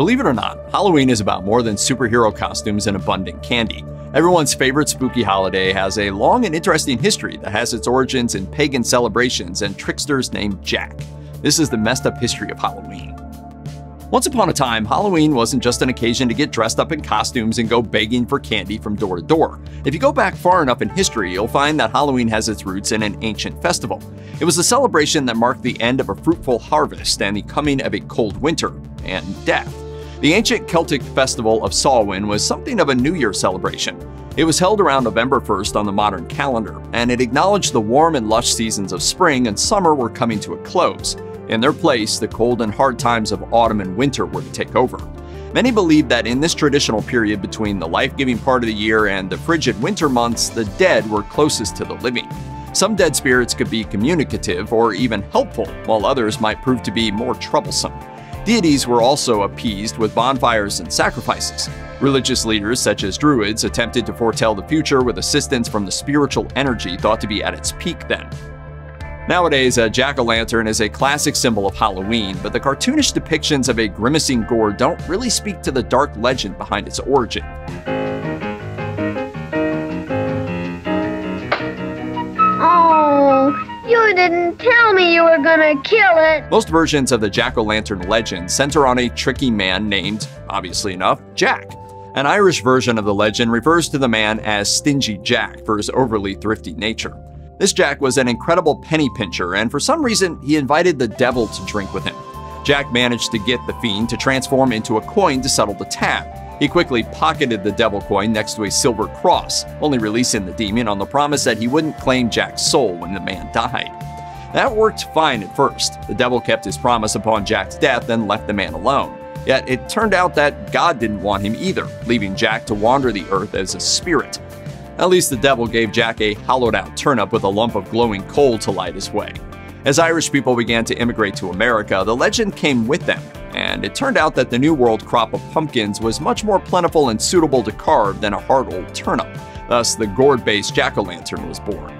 Believe it or not, Halloween is about more than superhero costumes and abundant candy. Everyone's favorite spooky holiday has a long and interesting history that has its origins in pagan celebrations and tricksters named Jack. This is the messed up history of Halloween. Once upon a time, Halloween wasn't just an occasion to get dressed up in costumes and go begging for candy from door to door. If you go back far enough in history, you'll find that Halloween has its roots in an ancient festival. It was a celebration that marked the end of a fruitful harvest and the coming of a cold winter and death. The ancient Celtic festival of Samhain was something of a New Year celebration. It was held around November 1st on the modern calendar, and it acknowledged the warm and lush seasons of spring and summer were coming to a close. In their place, the cold and hard times of autumn and winter were to take over. Many believe that in this traditional period between the life giving part of the year and the frigid winter months, the dead were closest to the living. Some dead spirits could be communicative or even helpful, while others might prove to be more troublesome. Deities were also appeased with bonfires and sacrifices. Religious leaders, such as Druids, attempted to foretell the future with assistance from the spiritual energy thought to be at its peak then. Nowadays, a jack-o'-lantern is a classic symbol of Halloween, but the cartoonish depictions of a grimacing gore don't really speak to the dark legend behind its origin. Didn't tell me you were gonna kill it. Most versions of the jack-o'-lantern legend center on a tricky man named, obviously enough, Jack. An Irish version of the legend refers to the man as Stingy Jack for his overly thrifty nature. This Jack was an incredible penny pincher, and for some reason, he invited the devil to drink with him. Jack managed to get the fiend to transform into a coin to settle the tab. He quickly pocketed the devil coin next to a silver cross, only releasing the demon on the promise that he wouldn't claim Jack's soul when the man died. That worked fine at first. The devil kept his promise upon Jack's death and left the man alone. Yet it turned out that God didn't want him either, leaving Jack to wander the earth as a spirit. At least the devil gave Jack a hollowed out turnip with a lump of glowing coal to light his way. As Irish people began to immigrate to America, the legend came with them, and it turned out that the New World crop of pumpkins was much more plentiful and suitable to carve than a hard old turnip. Thus, the gourd based jack o' lantern was born.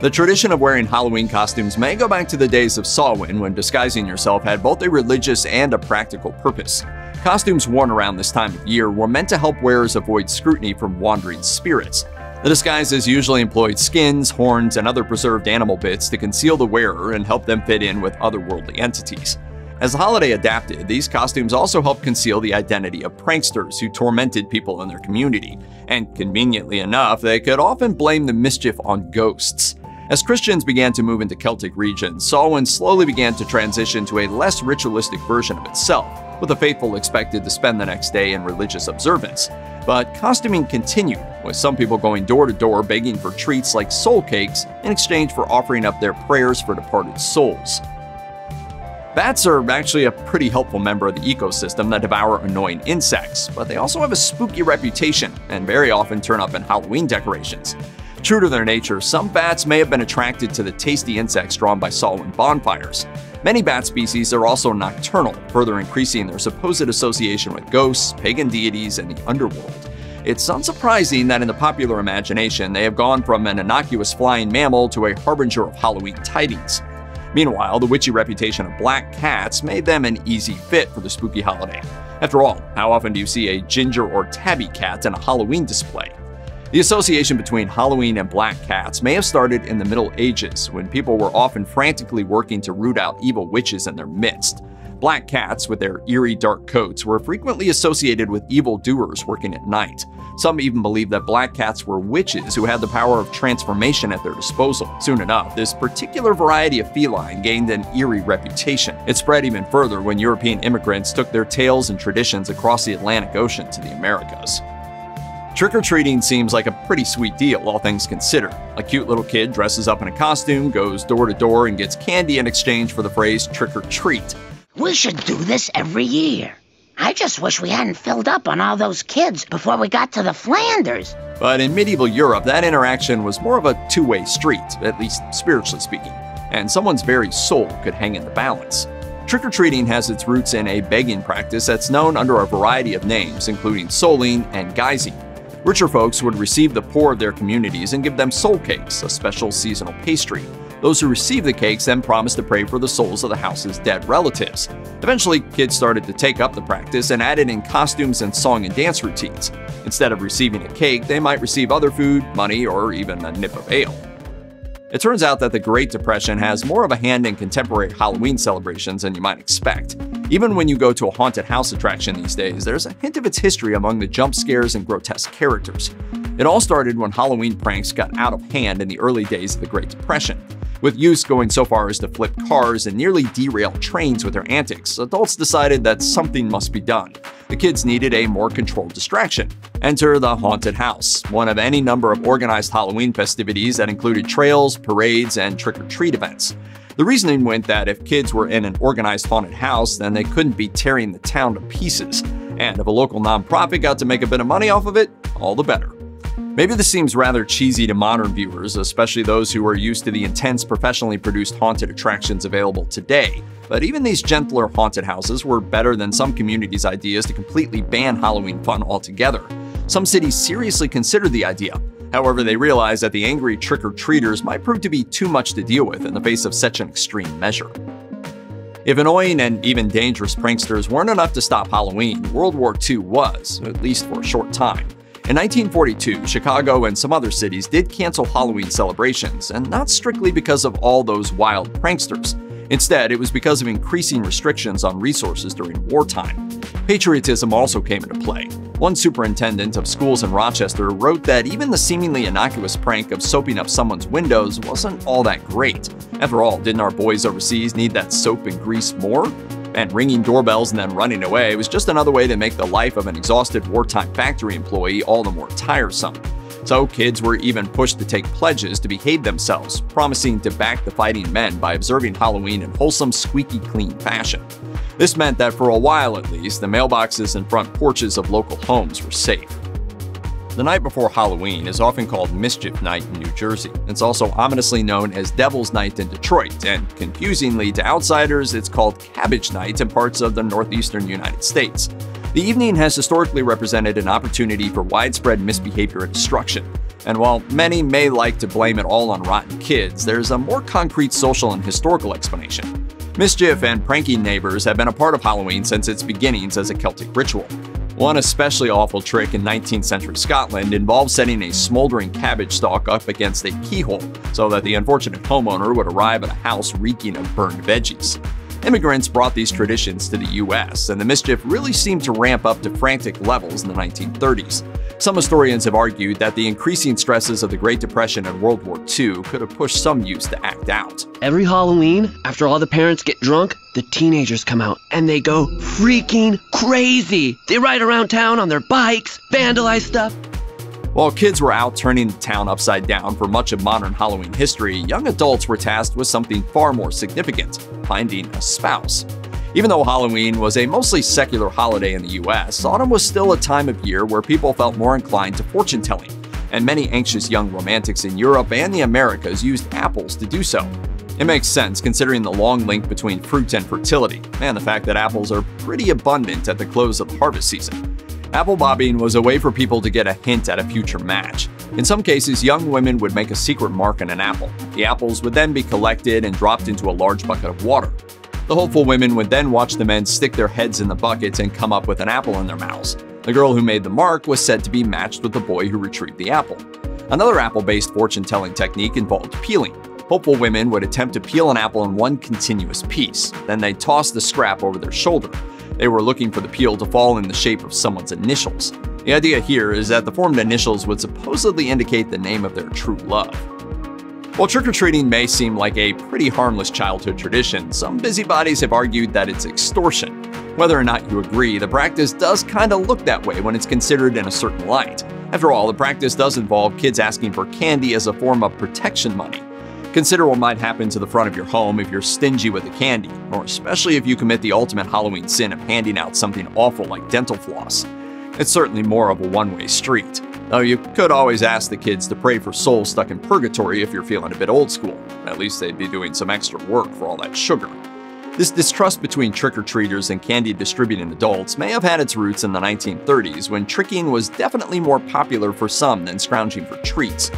The tradition of wearing Halloween costumes may go back to the days of Samhain when disguising yourself had both a religious and a practical purpose. Costumes worn around this time of year were meant to help wearers avoid scrutiny from wandering spirits. The disguises usually employed skins, horns, and other preserved animal bits to conceal the wearer and help them fit in with otherworldly entities. As holiday adapted, these costumes also helped conceal the identity of pranksters who tormented people in their community, and conveniently enough, they could often blame the mischief on ghosts. As Christians began to move into Celtic regions, Samhain slowly began to transition to a less ritualistic version of itself, with the faithful expected to spend the next day in religious observance. But costuming continued, with some people going door to door begging for treats like soul cakes in exchange for offering up their prayers for departed souls. Bats are actually a pretty helpful member of the ecosystem that devour annoying insects, but they also have a spooky reputation and very often turn up in Halloween decorations. True to their nature, some bats may have been attracted to the tasty insects drawn by Samhain bonfires. Many bat species are also nocturnal, further increasing their supposed association with ghosts, pagan deities, and the underworld. It's unsurprising that in the popular imagination, they have gone from an innocuous flying mammal to a harbinger of Halloween tidings. Meanwhile, the witchy reputation of black cats made them an easy fit for the spooky holiday. After all, how often do you see a ginger or tabby cat in a Halloween display? The association between Halloween and black cats may have started in the Middle Ages, when people were often frantically working to root out evil witches in their midst. Black cats, with their eerie dark coats, were frequently associated with evil doers working at night. Some even believed that black cats were witches who had the power of transformation at their disposal. Soon enough, this particular variety of feline gained an eerie reputation. It spread even further when European immigrants took their tales and traditions across the Atlantic Ocean to the Americas. Trick or treating seems like a pretty sweet deal, all things considered. A cute little kid dresses up in a costume, goes door to door, and gets candy in exchange for the phrase trick or treat. We should do this every year. I just wish we hadn't filled up on all those kids before we got to the Flanders. But in medieval Europe, that interaction was more of a two way street, at least spiritually speaking, and someone's very soul could hang in the balance. Trick or treating has its roots in a begging practice that's known under a variety of names, including souling and guising. Richer folks would receive the poor of their communities and give them soul cakes, a special seasonal pastry. Those who received the cakes then promised to pray for the souls of the house's dead relatives. Eventually, kids started to take up the practice and added in costumes and song and dance routines. Instead of receiving a cake, they might receive other food, money, or even a nip of ale. It turns out that the Great Depression has more of a hand in contemporary Halloween celebrations than you might expect. Even when you go to a haunted house attraction these days, there's a hint of its history among the jump scares and grotesque characters. It all started when Halloween pranks got out of hand in the early days of the Great Depression. With use going so far as to flip cars and nearly derail trains with their antics, adults decided that something must be done. The kids needed a more controlled distraction. Enter the haunted house, one of any number of organized Halloween festivities that included trails, parades, and trick-or-treat events. The reasoning went that if kids were in an organized haunted house, then they couldn't be tearing the town to pieces. And if a local nonprofit got to make a bit of money off of it, all the better. Maybe this seems rather cheesy to modern viewers, especially those who are used to the intense, professionally produced haunted attractions available today. But even these gentler haunted houses were better than some communities' ideas to completely ban Halloween fun altogether. Some cities seriously considered the idea. However, they realized that the angry trick-or-treaters might prove to be too much to deal with in the face of such an extreme measure. If annoying and even dangerous pranksters weren't enough to stop Halloween, World War II was, at least for a short time. In 1942, Chicago and some other cities did cancel Halloween celebrations, and not strictly because of all those wild pranksters. Instead, it was because of increasing restrictions on resources during wartime. Patriotism also came into play. One superintendent of schools in Rochester wrote that even the seemingly innocuous prank of soaping up someone's windows wasn't all that great. After all, didn't our boys overseas need that soap and grease more? And ringing doorbells and then running away was just another way to make the life of an exhausted wartime factory employee all the more tiresome. So kids were even pushed to take pledges to behave themselves, promising to back the fighting men by observing Halloween in wholesome, squeaky clean fashion. This meant that for a while at least, the mailboxes and front porches of local homes were safe. The night before Halloween is often called Mischief Night in New Jersey. It's also ominously known as Devil's Night in Detroit, and confusingly to outsiders, it's called Cabbage Night in parts of the northeastern United States. The evening has historically represented an opportunity for widespread misbehavior and destruction. And while many may like to blame it all on rotten kids, there's a more concrete social and historical explanation. Mischief and pranking neighbors have been a part of Halloween since its beginnings as a Celtic ritual. One especially awful trick in 19th century Scotland involved setting a smoldering cabbage stalk up against a keyhole so that the unfortunate homeowner would arrive at a house reeking of burned veggies. Immigrants brought these traditions to the US, and the mischief really seemed to ramp up to frantic levels in the 1930s. Some historians have argued that the increasing stresses of the Great Depression and World War II could have pushed some youths to act out. Every Halloween, after all the parents get drunk, the teenagers come out and they go freaking crazy. They ride around town on their bikes, vandalize stuff. While kids were out turning the town upside down for much of modern Halloween history, young adults were tasked with something far more significant finding a spouse. Even though Halloween was a mostly secular holiday in the US, autumn was still a time of year where people felt more inclined to fortune telling, and many anxious young romantics in Europe and the Americas used apples to do so. It makes sense considering the long link between fruit and fertility, and the fact that apples are pretty abundant at the close of the harvest season. Apple bobbing was a way for people to get a hint at a future match. In some cases, young women would make a secret mark on an apple. The apples would then be collected and dropped into a large bucket of water. The hopeful women would then watch the men stick their heads in the buckets and come up with an apple in their mouths. The girl who made the mark was said to be matched with the boy who retrieved the apple. Another apple-based fortune-telling technique involved peeling. Hopeful women would attempt to peel an apple in one continuous piece. Then they'd toss the scrap over their shoulder. They were looking for the peel to fall in the shape of someone's initials. The idea here is that the formed initials would supposedly indicate the name of their true love. While trick-or-treating may seem like a pretty harmless childhood tradition, some busybodies have argued that it's extortion. Whether or not you agree, the practice does kinda look that way when it's considered in a certain light. After all, the practice does involve kids asking for candy as a form of protection money. Consider what might happen to the front of your home if you're stingy with the candy, or especially if you commit the ultimate Halloween sin of handing out something awful like dental floss. It's certainly more of a one-way street. Though you could always ask the kids to pray for souls stuck in purgatory if you're feeling a bit old school. At least they'd be doing some extra work for all that sugar. This distrust between trick-or-treaters and candy distributing adults may have had its roots in the 1930s when tricking was definitely more popular for some than scrounging for treats.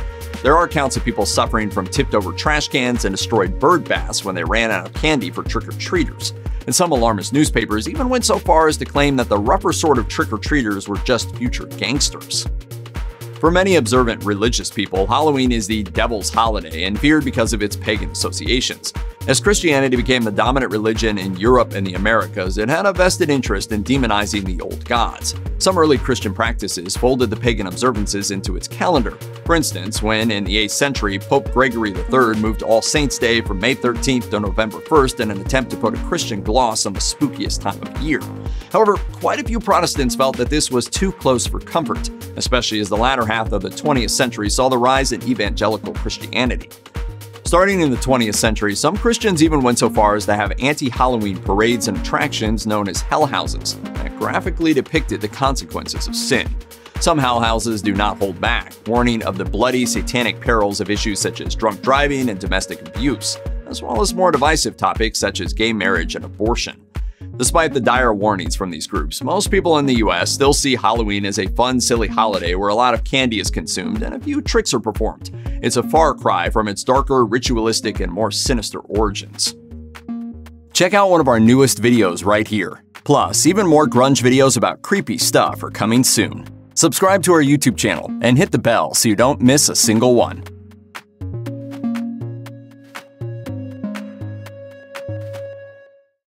There are accounts of people suffering from tipped over trash cans and destroyed bird baths when they ran out of candy for trick or treaters. And some alarmist newspapers even went so far as to claim that the rougher sort of trick or treaters were just future gangsters. For many observant religious people, Halloween is the devil's holiday and feared because of its pagan associations. As Christianity became the dominant religion in Europe and the Americas, it had a vested interest in demonizing the old gods. Some early Christian practices folded the pagan observances into its calendar. For instance, when in the 8th century, Pope Gregory III moved All Saints' Day from May 13th to November 1st in an attempt to put a Christian gloss on the spookiest time of year. However, quite a few Protestants felt that this was too close for comfort, especially as the latter half of the 20th century saw the rise in evangelical Christianity. Starting in the 20th century, some Christians even went so far as to have anti Halloween parades and attractions known as hell houses that graphically depicted the consequences of sin. Some hell houses do not hold back, warning of the bloody satanic perils of issues such as drunk driving and domestic abuse, as well as more divisive topics such as gay marriage and abortion. Despite the dire warnings from these groups, most people in the US still see Halloween as a fun, silly holiday where a lot of candy is consumed and a few tricks are performed. It's a far cry from its darker, ritualistic, and more sinister origins. Check out one of our newest videos right here. Plus, even more grunge videos about creepy stuff are coming soon. Subscribe to our YouTube channel and hit the bell so you don't miss a single one.